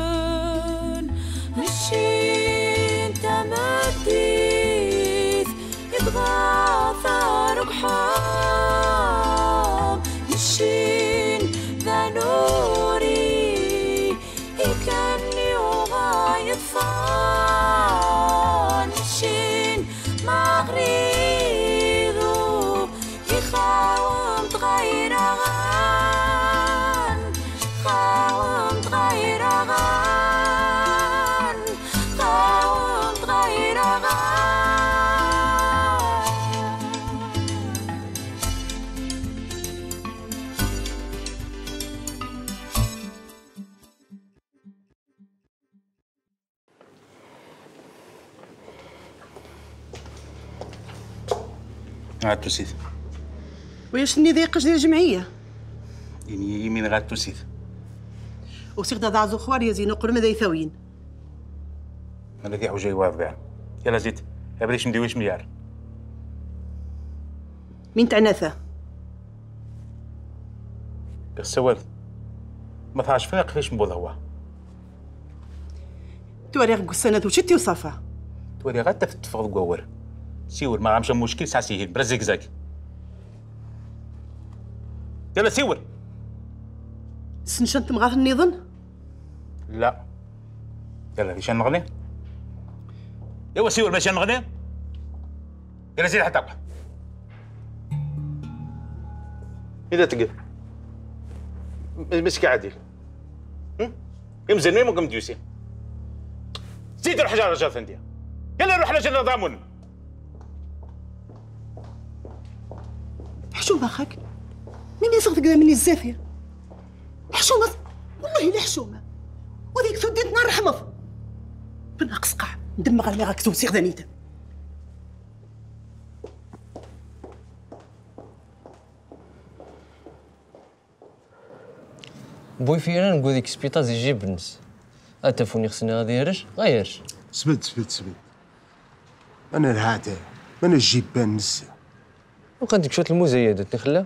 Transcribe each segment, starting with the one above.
فان نشين تمديث يتغاثر بحام تسيد وياش ني ضيقش ديال الجمعيه يعني يمين غاد تسيد وسيغ ضاع زو خوار يزينو قرم ذا يثاوين أنا ذي حوجه واضح يلا زيد يا بريش مديويش مليار مين تعناثه السواد ما ثاش فينا كيفاش نبوظ هو تواري غو السنة وشتي وصافا توري غاد تفض قوور سيور ما غامش مشكل ساعة سيهين برزيك زاك يلا سيور. سنشنت مغاث النظن؟ لا. يلا ليش نغني؟ يوا سيور باش نغني؟ يلا زيد حتى أقوى. إذا تقل. مسك عادل يمزن ميمو ديوسي؟ زيد روح جار رجال ثندية. يلا روح لجنة ضامن حشومة خاك مين يصغ تقدر مني الزافية حشومة والله لا حشومة. وذيك ثديت نار رحمة بالناقص قاع ندمغ على ميغاك توسي غدانيتا بوي فيران قوديك سبيطاز يجيب بنس اتفوني خصني غادي يرش؟ غيرش. سبت سبت سبت أنا الهاده أنا الجبان نسا وقدك شوية المزايدات نخلا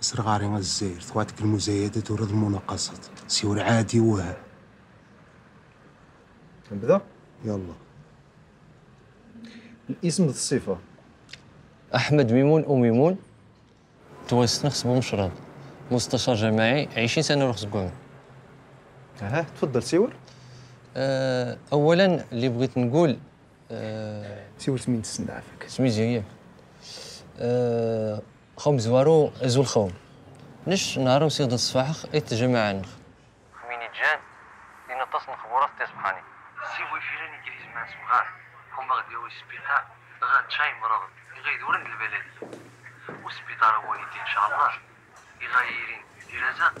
اسر غاري الزير ثواتك المزايدات ورد المناقصات. سيور عادي وها. نبدأ؟ يلا. الاسم ذا الصفة. أحمد ميمون أو ميمون. توسط نخص بمشرب مستشار جماعي 20 سنة رخص قوم ها تفضل سيور. أه اولا اللي بغيت نقول أه سيور سمين تسنى عافاك سميتي هي أه خوم زوارو ازو الخوم نش نهارو سيغ الصفاح ايت جماعة نخ خميني جان لين تصن خبورات تصبحاني سيبوي فيران يجري زمان صغار هما غاديو السبيطار غاد شاي مرض يغيد ورن البلدية والسبيطار هو يدي إن شاء الله. يغايرين دراسة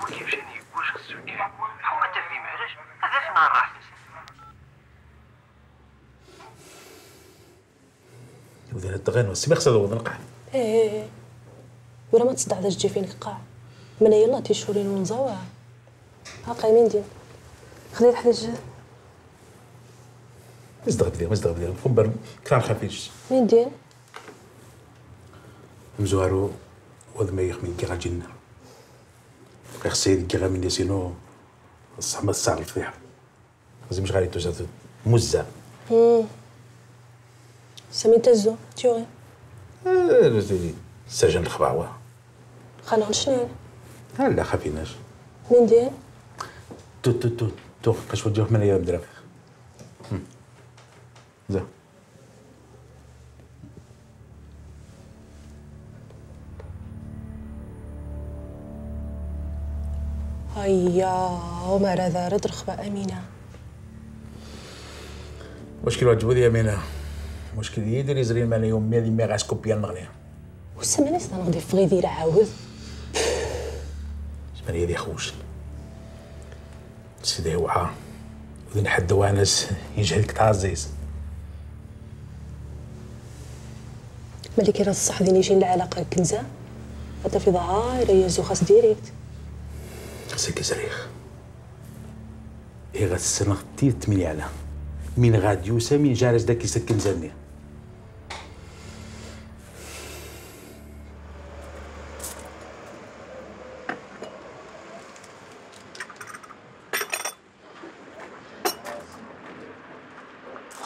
بوكي مشاني يقوش خصو يدير حما تفهيم علاش؟ هذا في نهار راح وذا الدغين والسبي خصها ذو نقع إيه ورا ما تصدع ذا تجي فينك قاع من يلا تيشورين ونزوا ها قايمين دين حدا الجهد مزدغ بدير مزدغ بدير خبر كلام خفيش مين دين مزوارو وذ ما يخمين كي غاجينا غير سيد كي غامين يسينو الصح ما تسعر الفضيحة لازم مش غادي توجد مزة. سمي تزو تيوغي سجن الخباوة خانا شنو لا خفيناش مين دين تو تو تو تو كاش وديوه من أيام درافيق زين هيا وما ذا رد رخبة أمينة مشكل واجبو دي يمينة مشكل يدير يزري مانا يوم ميالي مي غاس كوبيا نغنيها وسما ناس نغدي في غيدي عاود؟ زمان يدي خوش. سيدي وعا وذن حد وانس يجهلك تعزيز ملي راه الصح دين يجي العلاقة كنزة هذا في ظهار يزو خاص ديريكت. خسك زريخ إيه غتسنغ تير تميني على. من غاد يوسى من جارس داك يسكن زني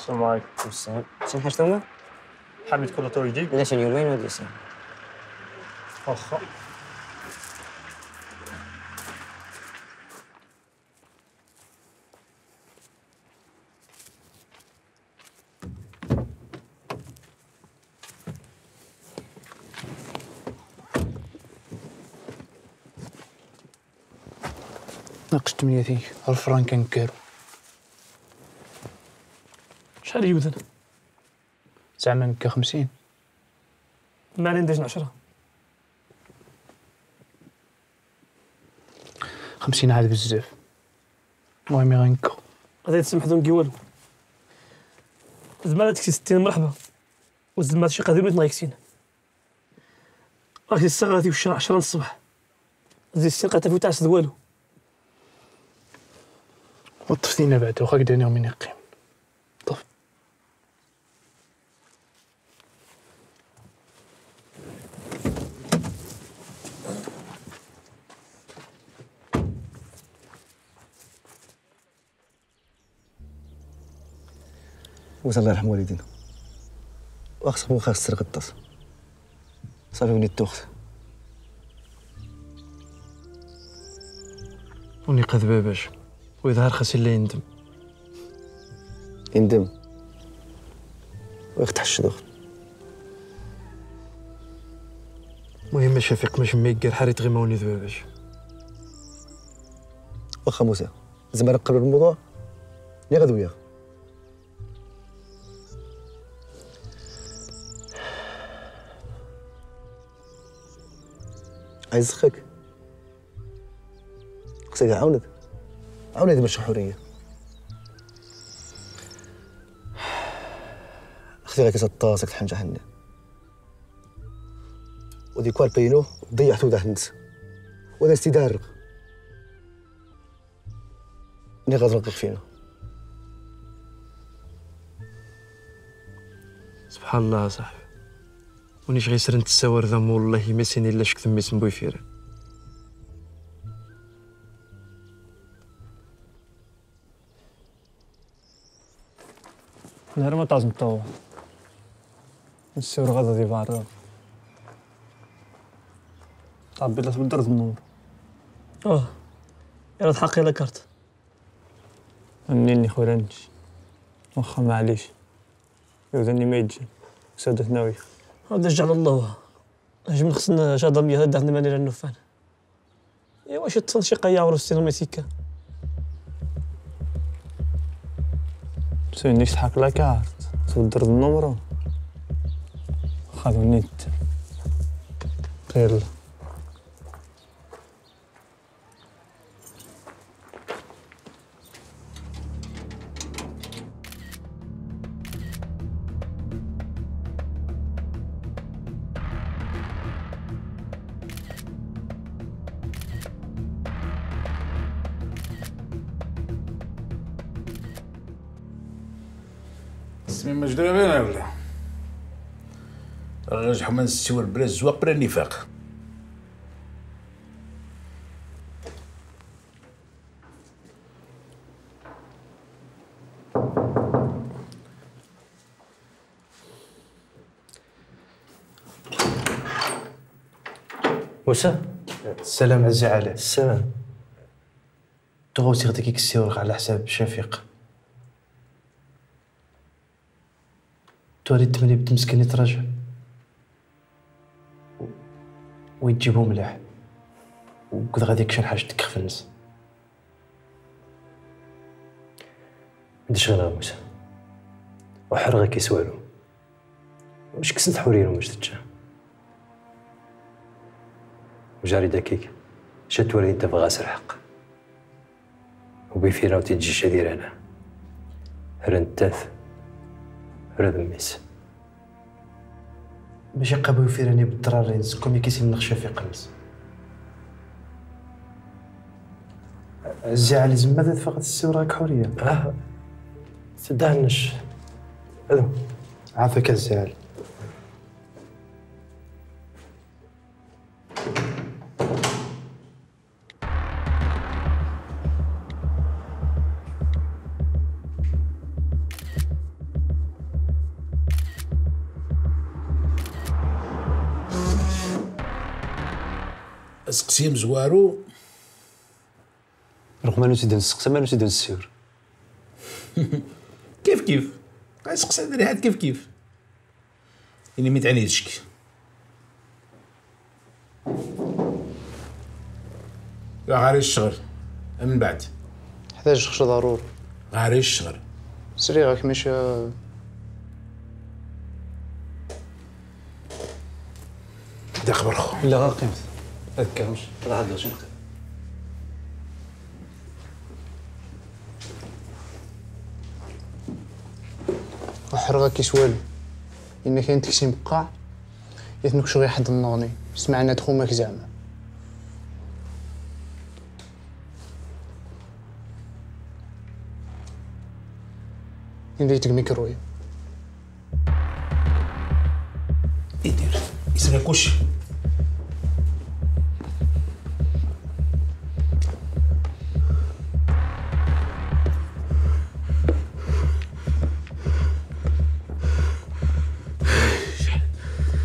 السلام شنو حاجة هما؟ حامد كل طول يجي لا شي اليومين ولا سنة واخا ناقص 8 الفران كان كارو شحال يوزن زعما مكا 50 ما علي ندير 10 50 عاد بزاف. المهم غنكو. غادي تسمح دون والو زعما تكسي 60 مرحبا. وزعما شي قادر ما يكسين راك الساعة في الشارع 10 الصباح زيد 60 قاتا في تعس والو. وطفتينا بعد واخا كداني من يقيم موسى الله يرحم والدينا. واخصك مو خاص تسرق الطاس صافي وليت توخت وني قذبه باش. ويظهر خاص الا يندم. يندم؟ ويقطع الشدوخ المهم شفيق باش ما يقال حريت غير موني ذبا باش. واخا موسى زعما قبل الموضوع؟ يا غدو وياه عايز خك خصك عاونك عاوني باش حرية. أختي غير كيسات طاسك تحن جهنم. وديك البينو ضيعتو ده هند وأنا استدارق ملي غترقق فينا. سبحان الله صاحبي. ونيش غيسر السوار ذا والله ما سيني إلا شك ثميت بوي فيرا. نهار ما طاز مطوع السور غادا دي بارا. طاب بلا تبدرت النور. آه يلا تحقي لا كارت. منين خويا نمشي واخا معليش. يوزني ما يجي. سادة ناوي هذا جعل الله أجي من خصنا شادا مية هذا عندنا ماني النفان ايوا واش تصل قيا ورستي المسيكا سينيش تحق لا كارت تبدر النمرة خذوا النت خير الراجل حمان السوار بلا الزواق بلا النفاق. موسى؟ السلام عزي عليه السلام. تغوتي غداك السيور على حساب شفيق. توري الثمانية بنت مسكين يتراجع. ويتجيبو مليح. وكذا غادي كشان حاجة تكخف الناس مديش غير موسى وحر غير كيسوالو. واش كسنت حورينو باش تتجاه وجاري داكيك شات ولي انت بغا سرحق وبيفينا وتيجي شدير أنا رنتاث. رد ميس باش يقابو يفيراني بالدراري نزكم يكيسي من شفيق الناس عزي علي زعما ذات فقط السيور راك حورية. آه. تدهنش هذا عافاك عزي علي سقسي مزوارو رغم ما نسيد نسقسى ما نسيد نسير. كيف كيف؟ قاعد سقسي دري هاد كيف كيف؟ اني ميت عليه تشكي لا غاري الشغل من بعد؟ حتاج خش ضروري. غاري الشغل. سري غاك ماشي دا خبر خو لا غا قيمت. هكا مش راه عاد شنو وحرغا كيس والو إن كاين تكسي مقاع يثنك شغي حد النوني. سمعنا تخومك زعما. نديتك ميكرويا يدير. يسرى كلشي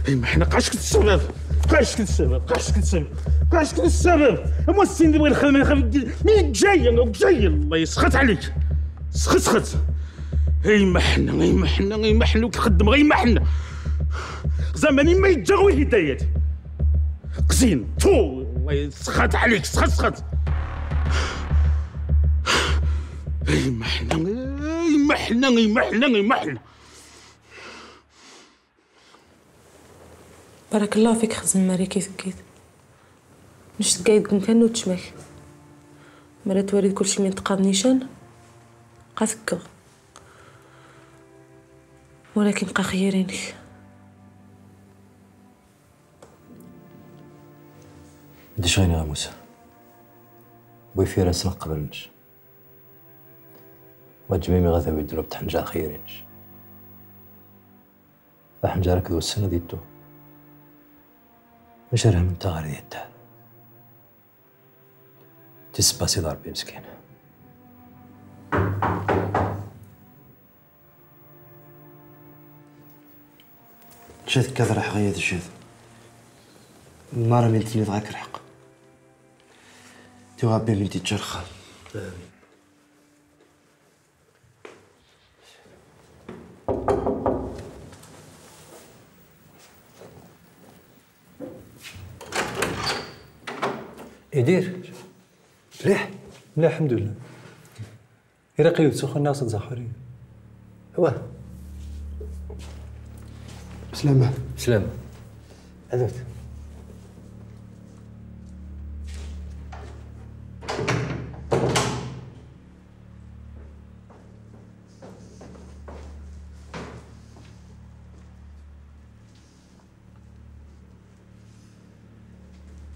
اي ما حنا قاش كنت السبب؟ قاش كنت السبب؟ قاش كنت السبب؟ قاش كنت السبب؟ اما السين اللي بغى يخدم يخاف مين جاي؟ جاي. الله يسخط عليك. سخط سخط. اي ما حنا اي ما حنا اي ما حنا وكيخدم غير ما حنا. زماني ما يتجاوي هدايات قزين تو. الله يسخط عليك. سخط سخط. اي ما حنا اي ما حنا اي ما حنا اي ما حنا. بارك الله فيك خزن ماري كي ثكيت مش تقايد قم كان وتشمك مرة توريد كلشي من تقاد نيشان؟ بقا ثكغ ولكن بقى خيرينك ديش غيني غا موسى. بوي في راسنا قبلنش. وجميمي غادا ويدلو بتحنجا خيرينش حنجا ركضو السنة ديتو. مش راه من تغاري ديتا تسباسي ضربي مسكين. شاد كثر حقية الشاد المرة من تني ضغاك الحق تو ربي من تتجرخة يدير. مليح. مليح الحمد لله. إلا قيود سخن ناس تزخرين هو بسلامة سلام عذوت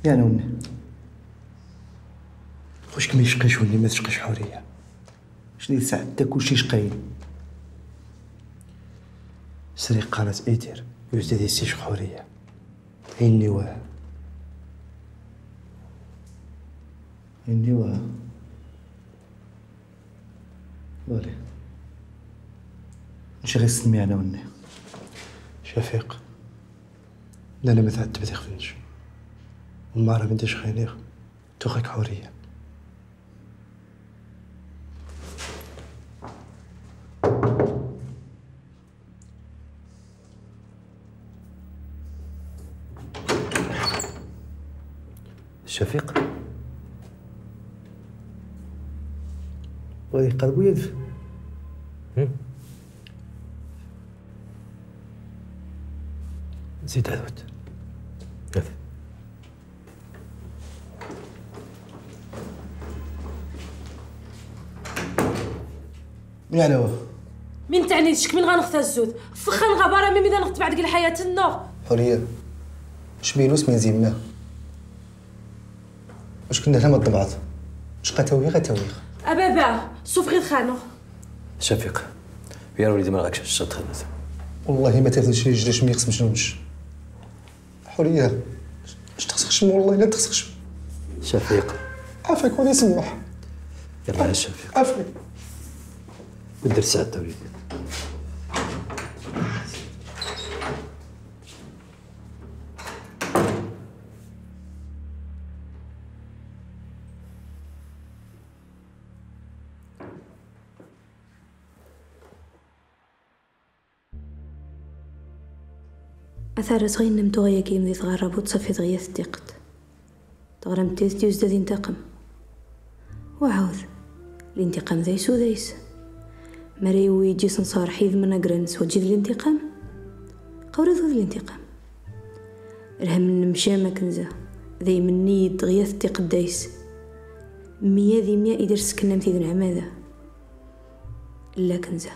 يا نوني. يشقيش واللي ما تشقيش حورية. شنو سعدتك كلشي شقاين سري قالت ايدير يوزد دي سيش حورية. إني واه إني واه والي نشي غير سمي أنا وني شفيق. لا لا ما تعتب تخفنش المارة من ديش خينيغ توخك حورية. وهذه قلبه يدف زيد عذوت يدف يعني هو؟ من تعني تشك من غنخت الزود؟ سخن غبارة ميمي دا نخت بعد الحياة النار حورية اش بينوس من زيمنا واش كنا هنا الضبعات؟ اش قتوي غتويغ أبابا سوف غير خانو. شفيق يا وليدي ما راكش الشط خدمت والله ما تفضل شي جلاش ما يقسم شنوش حورية اش تخسخش والله لا تخسخش شفيق. عافاك ولي سمح يلا يا شفيق. عافاك ودير سعادة وليدي أثار صغير نمتو غيا كيم ذي تغرب وتصفي غيا تغرم تيز تيوز دا ينتقم. وعاود. الانتقام ذايس مري ويجي سنصار حيذ من أقرنس وجيذ الانتقام. قوري ذو الانتقام. رهم نمشى ما كنزا. ذي من نيد غيا ثديق دايس. مية ذي مية إدر سكنام ذي ذن عماذا لا كنزا.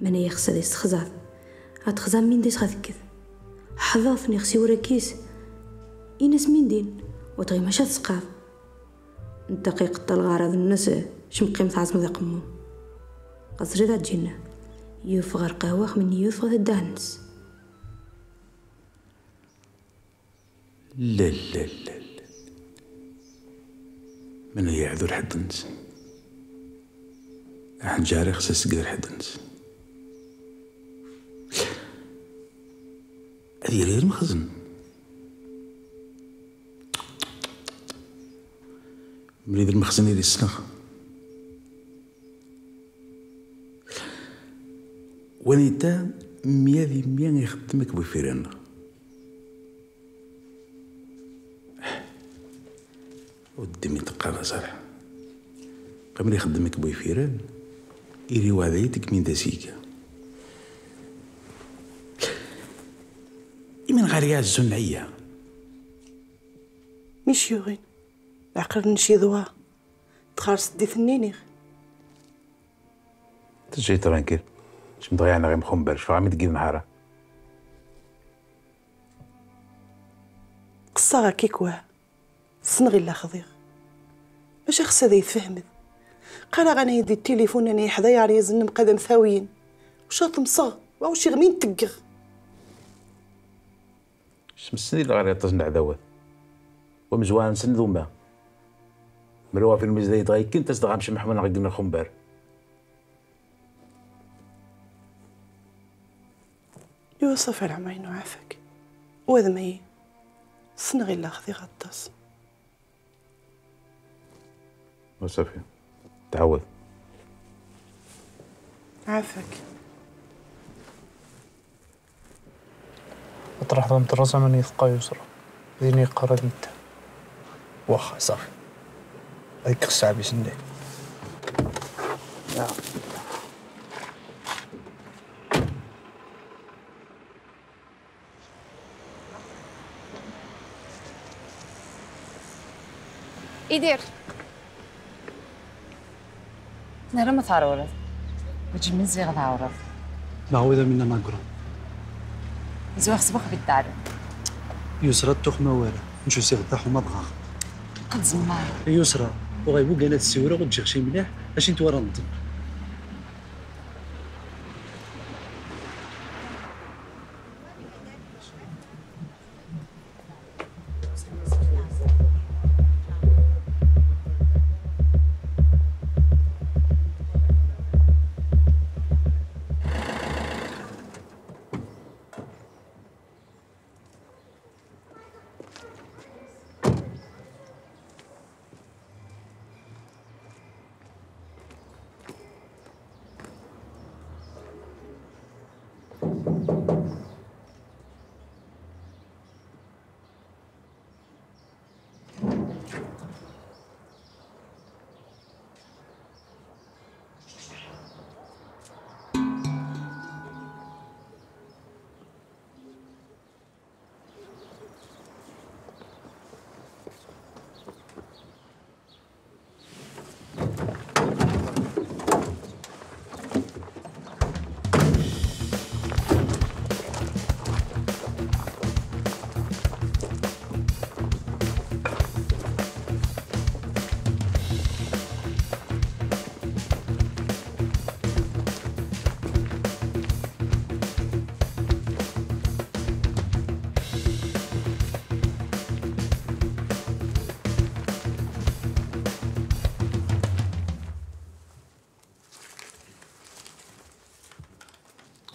من يخسى ذي استخزاذ هتخزام مين ديس غاذكذ حظاظ نغسي وراكيس إنس مين دين؟ وتغي مشا تسقاض دقيق الغرض الناس شمقيم تعزم ذا قمو قصري ذا جنة يوف غير قهوة من يوف غير الدهنس لا لا لا لا. من يعذر حدنس أحد جاري خصيص قدر حدنس هذه غير المخزن مريد المخزن اللي السنخ ونيتا مية ذي مية يخدمك بفيران. ودي من تقانا صالح. قبل يخدمك بويفيران إيري وعديتك من داسيكا غاريا الزنعية. مش يوغين العقل نشي ذوا تخارس دي ثنينيغ تجي ترانكيل. مش مضيعنا غير مخنبر؟ شو عم تجيب نهارا قصة كيك واه. صنغي لا خضيغ. باش خص هذا يتفهمد قال غانا يدي التليفون أنا حدايا على يزن مقدم ثاويين وشاط مصغ واوش غمين تقغ. سمسني اللي غير يطزن عداوات ومزوان سن ذوما مروة في المزدي غاي كنت تصدق مش محمد غير قلنا خنبر يوسف العمين وعافاك وهذا ما هي صنغي لا خذي غطاس وصافي تعود. عافاك. أطرح ضمت الرزع من يثقى يسرى ذيني قرد انت واخا صافي هيك الساعة بسندي يدير نهار ما تعرورت وتجمن زي غتعورت معوذة منا ناقرا Zorg ze في الدار يسرى تخمه والو. نشوف سير غدا وما بغا كتزمر يسرى. وغيبو قالت السيوره وتجي مليح. اش نتورى نضرب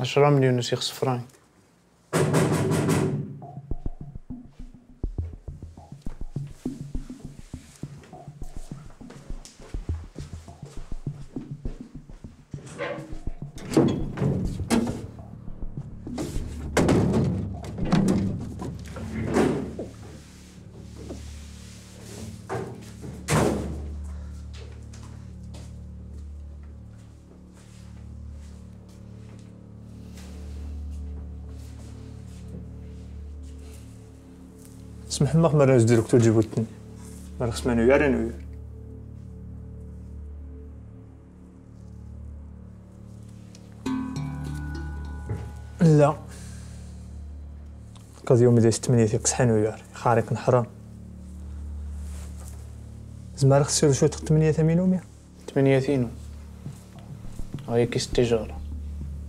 10 مليون وشي خصفراني سمح لنا ما راز ديركتو جيبوتن ما راس ما نويار نوير لا. قد يوم ديال ثمانية تيقصحن ويار خارق نحرم. زعما خص يسير شوية ثمانية ثمينو مية. ثمانية ثينو هاي كيس التجارة.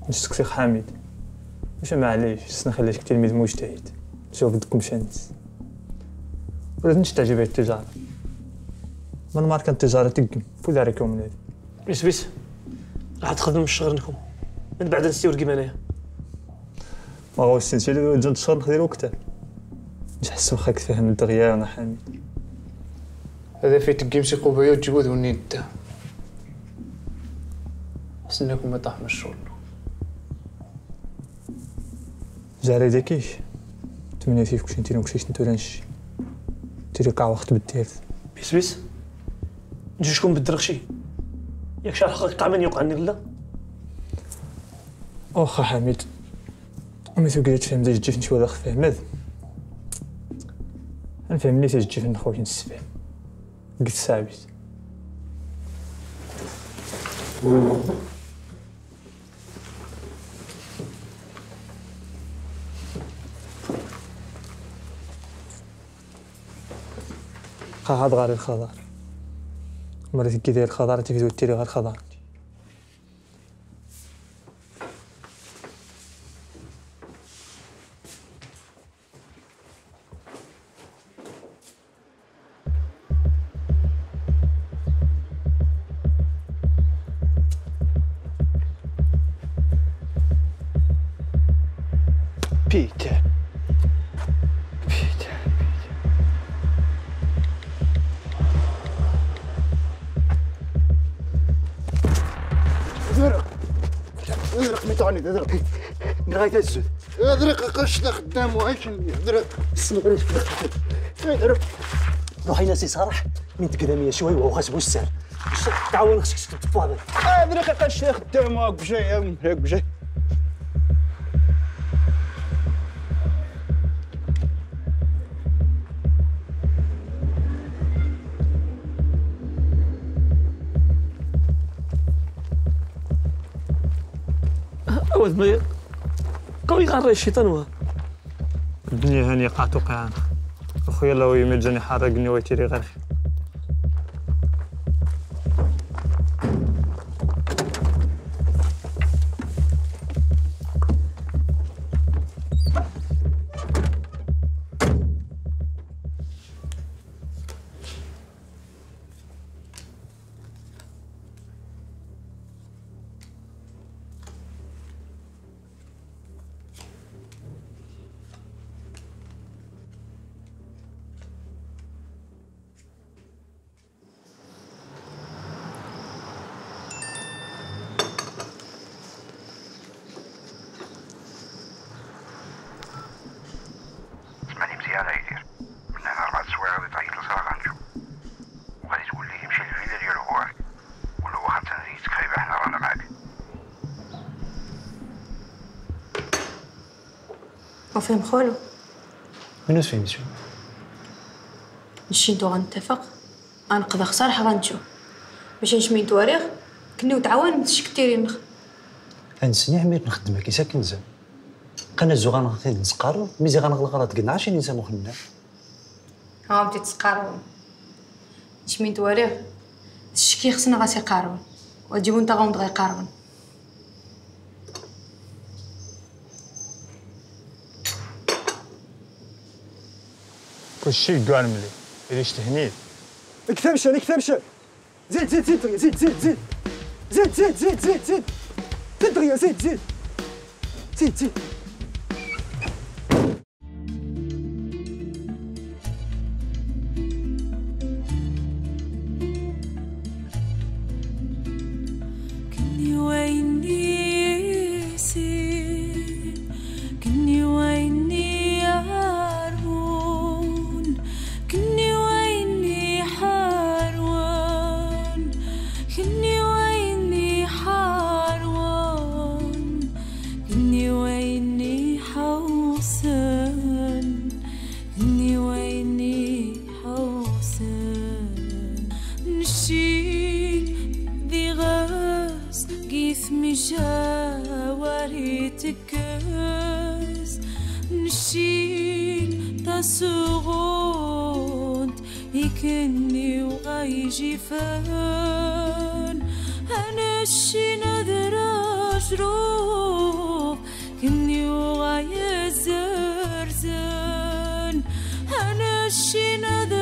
نسقسي حميد واش معليش خصنا نخليك تلميذ مجتهد. نشوف دكم شانس ولازم تعجب التجارة من ماركة التجارة تقم في ذلك يوم نادي بيس بيس راح تخدم الشهر نكون من بعد نسيو رقم انايا ما هو السنسيل جد شهر نخدي له كتاب نحس وخاك فهم الدغيا أنا حامد هذا في تقيم شي قبية وتجيبو ذوني الدا حسناكم ما طاح من الشغل جاري ديكيش تمنيتي فيك كلشي نتينا وكلشي شنتو تيري كاع وقت بالديرت بيس بيس نجي جوجكم بالدرخشي. ياك شحال حقك طعمن يوقع لا واخا حميد أمي سو قلت تفهم زي جيف نشوف داخل فيه ماذا؟ نفهم لي تجيف نخوي نسفهم قلت ثابت قاعد غير الخضار. مرة كي داير الخضار تفيدو تيري غير الخضار. تعني تدرك نغاية الزود اذرق قشطة خدام وعيش اذرق السنغريت اذرق روحي ناسي صراح من تقدامي شوي وهو خاص السهل تعاون؟ خصك تفاضل اذرق قشطة خدام وعيش اذرق كوا دماير قوي غير الشيطان هو. الدنيا هاني قاع توقيعان أخويا الله يمد جاني حرقني ويتيري غرخي وفهم خولو من وش فهمت شو؟ نشدو غنتفق. غنقضي خسارة غنتشوف باش نشمي تواريخ كني وتعاون متش كتير نخ انسني عمير نخدم كي ساكن زين قنا زو غنغطي نسقارو ميزي غنغلق راه تقنا عشان نسى مخنا؟ ها بدي تسقارون نشمي تواريخ الشكي خصنا غاسي قارون وتجيبو نتا غوند غي قارون كلشي كاع ملي ريش تهنيد اكتب شان اكتب شان زيد زيد زيد دغيا زيد زيد زيد زيد زيد زيد زيد زيد زيد دغيا زيد زيد زيد زيد تكاس نشين تسغونت يكني وغايجي فان أنا الشين ذرا شروف كني وغاي زرزان. أنا الشين ذرا